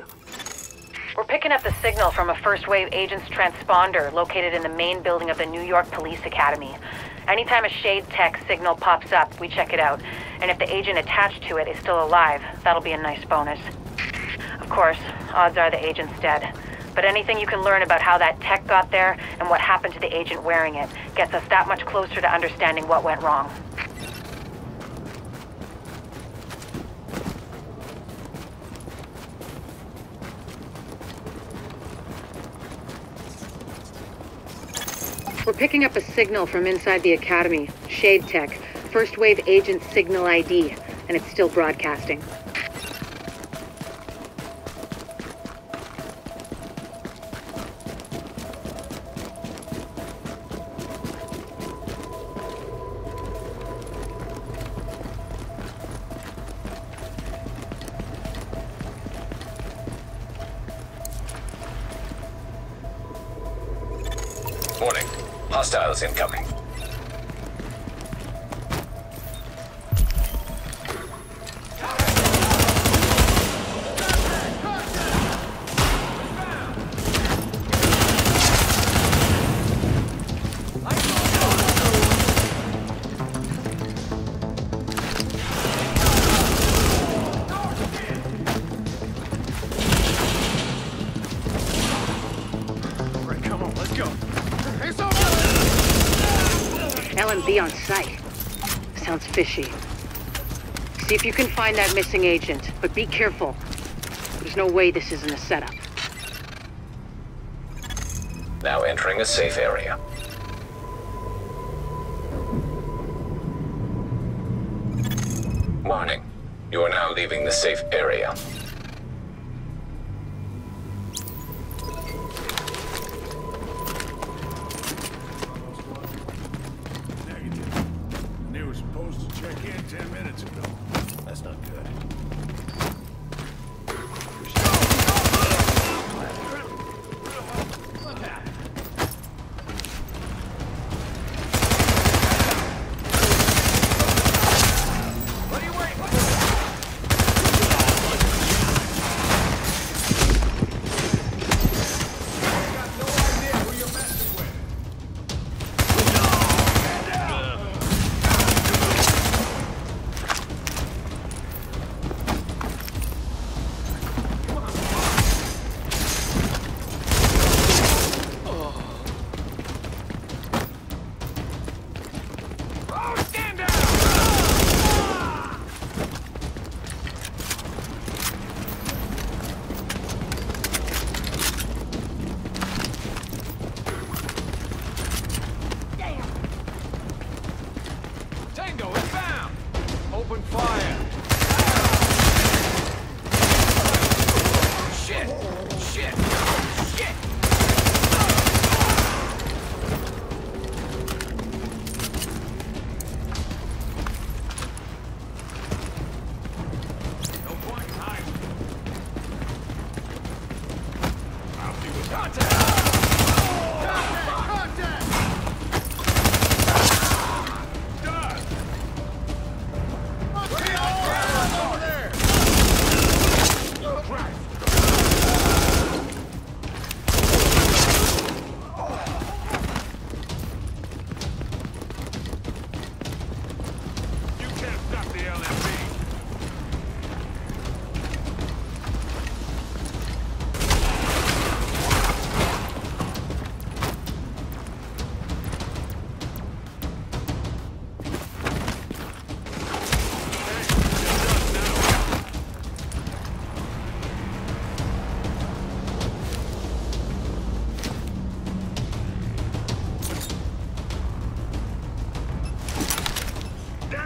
you? We're picking up the signal from a first wave agent's transponder located in the main building of the New York Police Academy. Anytime a Shade Tech signal pops up, we check it out. And if the agent attached to it is still alive, that'll be a nice bonus. Of course, odds are the agent's dead. But anything you can learn about how that tech got there and what happened to the agent wearing it gets us that much closer to understanding what went wrong. We're picking up a signal from inside the Academy. Shade Tech. First wave agent signal ID. And it's still broadcasting. Hostiles incoming. LMB on site. Sounds fishy. See if you can find that missing agent, but be careful. There's no way this isn't a setup. Now entering a safe area. Warning. You are now leaving the safe area.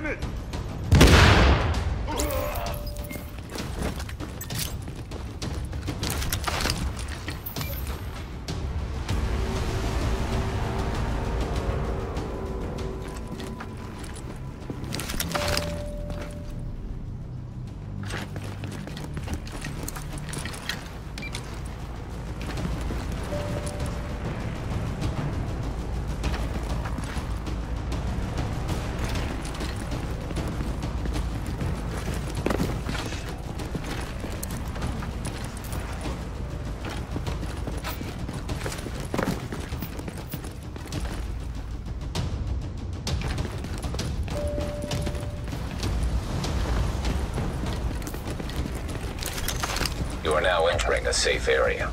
Damn it! Entering a safe area.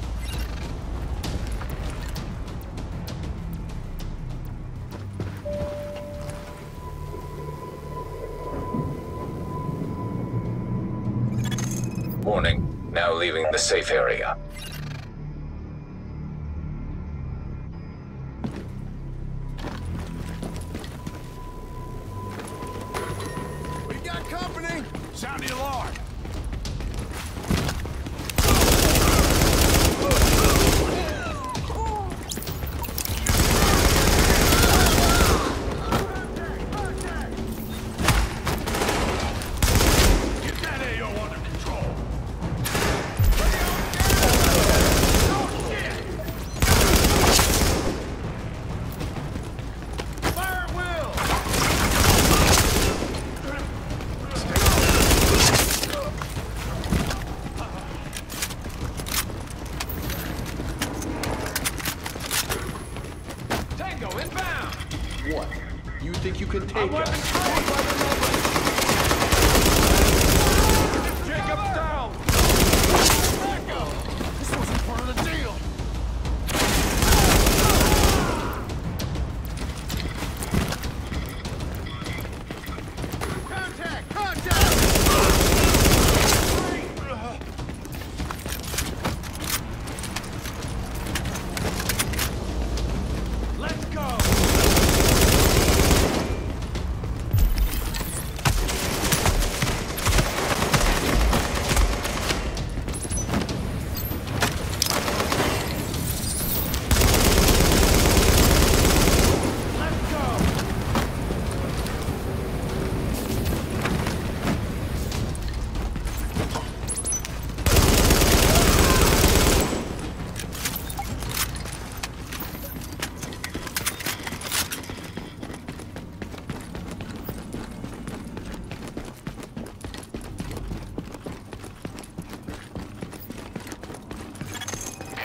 Warning, now leaving the safe area.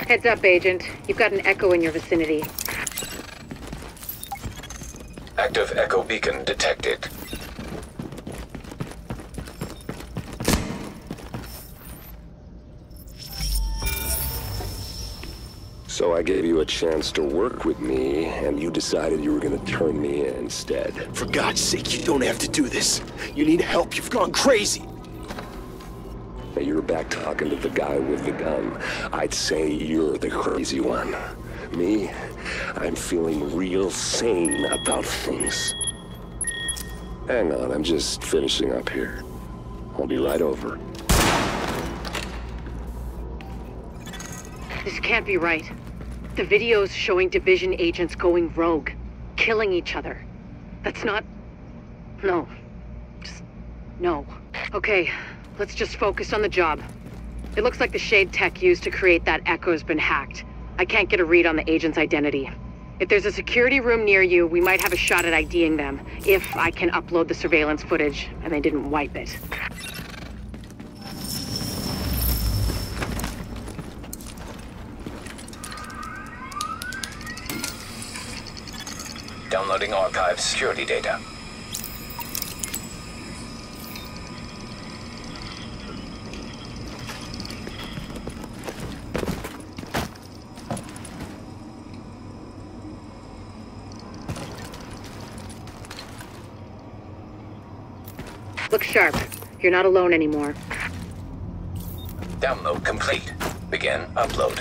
Heads up, Agent. You've got an echo in your vicinity. Active echo beacon detected. So I gave you a chance to work with me, and you decided you were gonna turn me in instead. For God's sake, you don't have to do this. You need help. You've gone crazy. You're back talking to the guy with the gun. I'd say you're the crazy one. Me, I'm feeling real sane about things. Hang on, I'm just finishing up here. I'll be right over. This can't be right. The video's showing division agents going rogue, killing each other. That's not. No. Just. No. Okay, let's just focus on the job. It looks like the Shade tech used to create that echo's been hacked. I can't get a read on the agent's identity. If there's a security room near you, we might have a shot at IDing them, if I can upload the surveillance footage and they didn't wipe it. Downloading archive security data. Look sharp. You're not alone anymore. Download complete. Begin upload.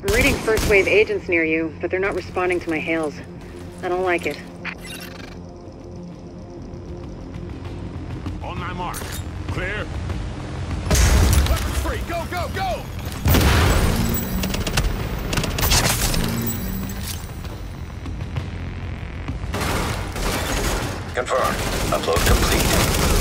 I'm reading first wave agents near you, but they're not responding to my hails. I don't like it. On my mark. Clear. Weapons free. Go, go, go! Confirmed. Upload complete.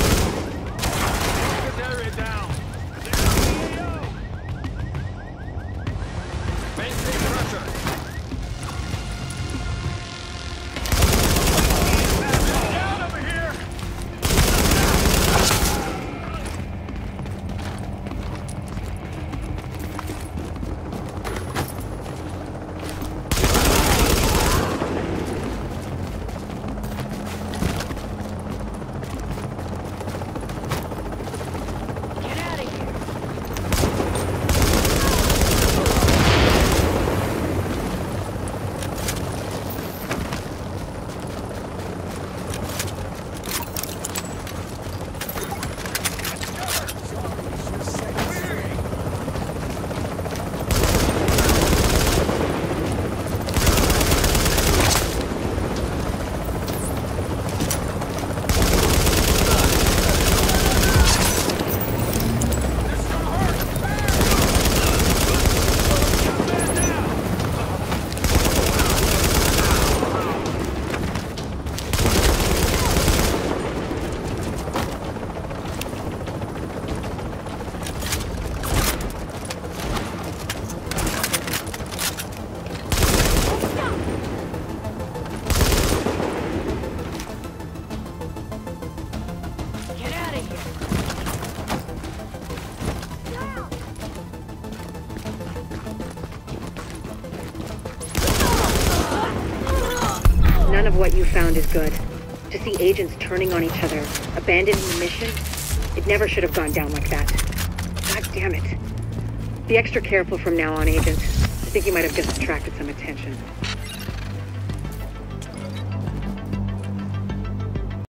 None of what you found is good. To see agents turning on each other, abandoning the mission, it never should have gone down like that. God damn it. Be extra careful from now on, agent. I think you might have just attracted some attention.